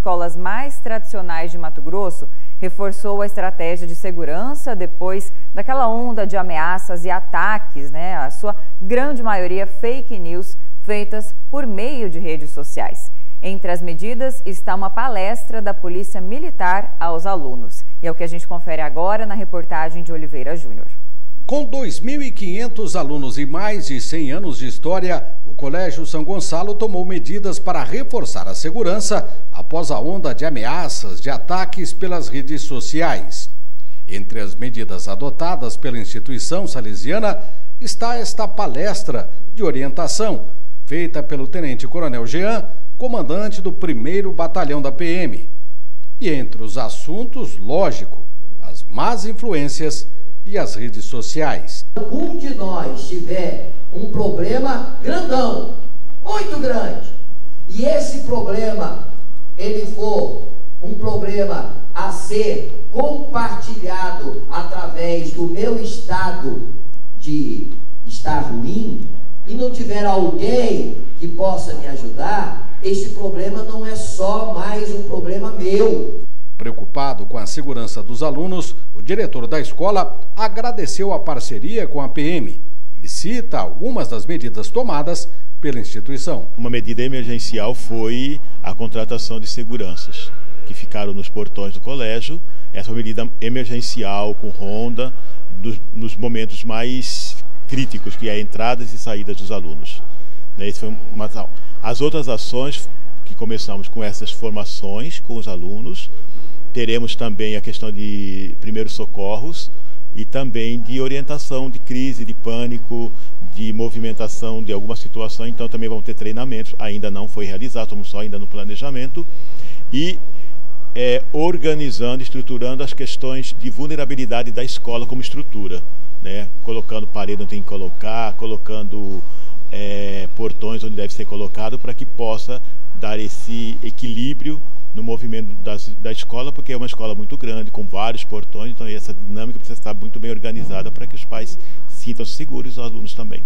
escolas mais tradicionais de Mato Grosso, reforçou a estratégia de segurança depois daquela onda de ameaças e ataques, né, a sua grande maioria fake news feitas por meio de redes sociais. Entre as medidas está uma palestra da Polícia Militar aos alunos. E é o que a gente confere agora na reportagem de Oliveira Júnior. Com 2.500 alunos e mais de 100 anos de história, Colégio São Gonçalo tomou medidas para reforçar a segurança após a onda de ameaças de ataques pelas redes sociais. Entre as medidas adotadas pela instituição salesiana está esta palestra de orientação, feita pelo Tenente Coronel Jean, comandante do 1 Batalhão da PM. E entre os assuntos, lógico, as más influências e as redes sociais. Um de nós tiver um problema grandão, muito grande, e esse problema ele for um problema a ser compartilhado através do meu estado de estar ruim e não tiver alguém que possa me ajudar, este problema não é só mais um problema meu. Preocupado com a segurança dos alunos, o diretor da escola agradeceu a parceria com a PM e cita algumas das medidas tomadas pela instituição. Uma medida emergencial foi a contratação de seguranças que ficaram nos portões do colégio. Essa medida emergencial com ronda nos momentos mais críticos, que é entradas e saídas dos alunos. Né, foi uma... As outras ações que começamos com essas formações com os alunos, Teremos também a questão de primeiros socorros e também de orientação de crise, de pânico, de movimentação de alguma situação. Então também vão ter treinamentos, ainda não foi realizado, estamos só ainda no planejamento. E é, organizando, estruturando as questões de vulnerabilidade da escola como estrutura. Né? Colocando parede onde tem que colocar, colocando é, portões onde deve ser colocado para que possa dar esse equilíbrio no movimento das, da escola, porque é uma escola muito grande, com vários portões, então essa dinâmica precisa estar muito bem organizada para que os pais sintam-se seguros e os alunos também.